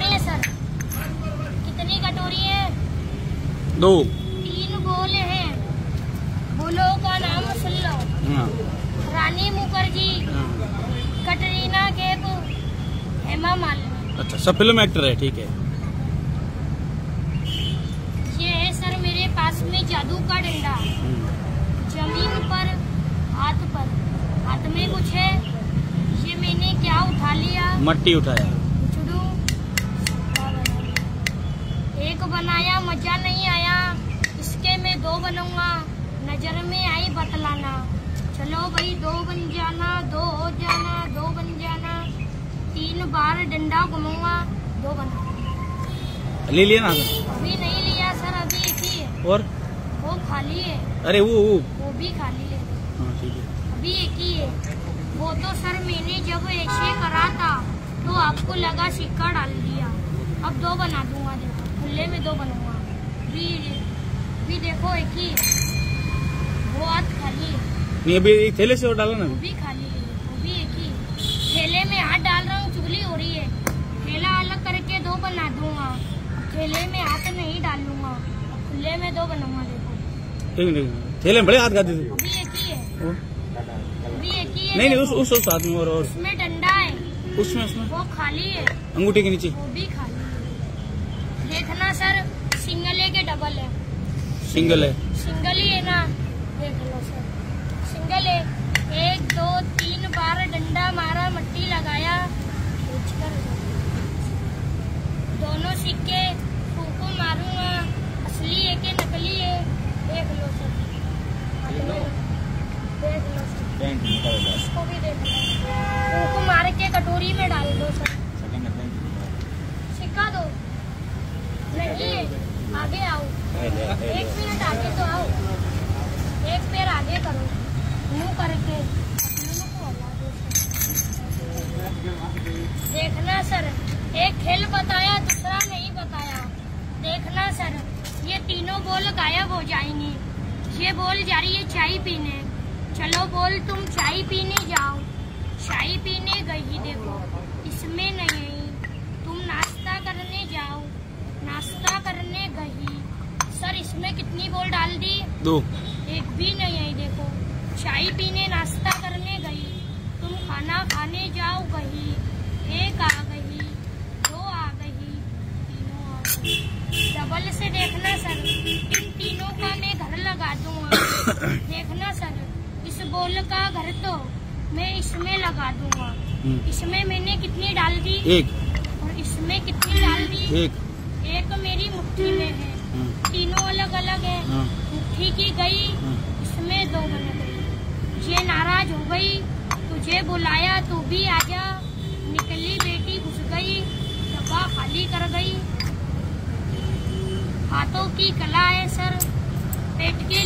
कटोरी है सर। कितनी कटोरी है? दो। तीन बोल हैं। बोलो का नाम सुन लो। हाँ। रानी मुखर्जी हाँ। कटरीना कैफ हेमा मालिनी। अच्छा सब फ़िल्म एक्टर है ठीक है। ये है सर मेरे पास में जादू का डंडा। ज़मीन पर हाथ पर। हाथ में कुछ है। ये मैंने क्या उठा लिया? मट्टी उठाया। एक बनाया मज़ा नहीं आया। इसके मैं दो बनूँगा। नज़र में आई बतलाना। चलो भाई दो बन जाना दो हो जाना दो बन जाना। तीन बार डंडा घुमाऊँगा दो बना। ले लिया ना? अभी नहीं लिया सर अभी एक ही है। और? वो खाली है। अरे वो वो। वो भी खाली है। हाँ ठीक है। अभी एक ही है। वो तो सर मैंने जब ऐसे करा था तो आपको लगा सिक्का डाल दिया। अब दो बना दूँगा देखो। खुले में दो बनूँगा। भी अभी देखो एक ही। वो हाथ खाली। नहीं अभी एक थैले से और डाला ना वो भी खाली। वो भी एक ही। ठेले में हाथ डाल रहा हूँ चुगली हो रही है। थैला अलग करके दो बना दूँगा। ठेले में हाथ नहीं डालूँगा। खुले में दो बनूँगा देखो। थैले में बड़े हाथ खाते थे। अभी एक ही है। अभी एक ही है नहीं नहीं उस उस हाथ में और और। उसमें डंडा है। उसमें उसमें। वो खाली है। अंगूठी के नीचे। वो भी खाली। देखना सर सिंगल है के डबल है। सिंगल है सिंगल ही है ना देख लो सर। सिंगल है एक दो तीन बार डंडा मारा मट्टी लगाया दोनों सिक्के फूको मारूँगा असली है के नकली है देख लो सर। देख लो। सर। इसको भी देख लो। फूको मार के कटोरी में डाल दो सर। सिक्का दो। है आगे आओ। एक मिनट आगे तो आओ। एक पैर आगे करो। मुँह करके। देखना सर एक खेल बताया दूसरा नहीं बताया। देखना सर ये तीनों बोल गायब हो जाएँगी। ये बोल जा रही है चाय पीने। चलो बोल तुम चाय पीने जाओ। चाय पीने गई देखो इसमें नहीं तुम नाश्ता करने जाओ नाश्ता करने गई सर इसमें कितनी बोल डाल दी। दो। एक भी नहीं आई देखो। चाय पीने नाश्ता करने गई। तुम खाना खाने जाओ गई। एक आ गई दो आ गई तीनों आ गई। डबल से देखना सर इन तीनों का मैं घर लगा दूँगा। देखना सर इस बोल का घर तो मैं इसमें लगा दूँगा। हम्म। इसमें मैंने कितनी डाल दी? एक। और इसमें कितनी डाल दी? एक। एक मेरी मुट्ठी में है। हाँ, तीनों अलग अलग है। हाँ, की गई हाँ। इसमें दो बन गई। ये नाराज़ हो गई तुझे बुलाया तू भी आजा निकली बेटी घुस गई दबा खाली कर गई। हाथों की कला है सर। पेट के